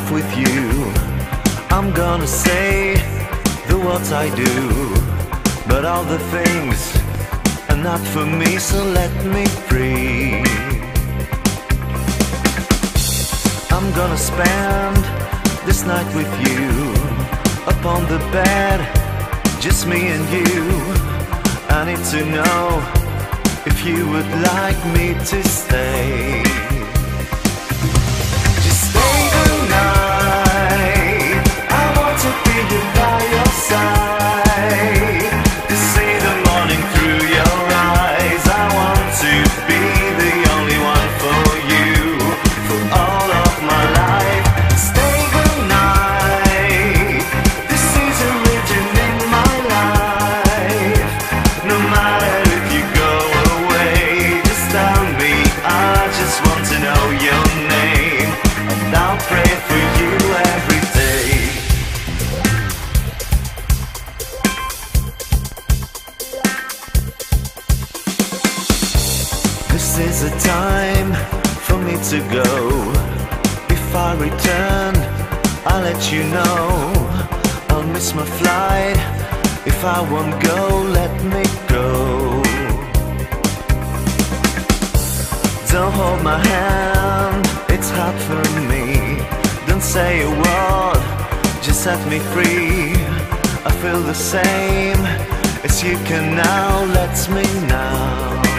life with you. I'm gonna say the words I do, but all the things are not for me, so let me free. I'm gonna spend this night with you upon the bed, just me and you. I need to know if you would like me to stay. Is a time for me to go. If I return, I'll let you know. I'll miss my flight. If I won't go, let me go. Don't hold my hand, it's hard for me. Don't say a word, just set me free. I feel the same as you can now, let me now.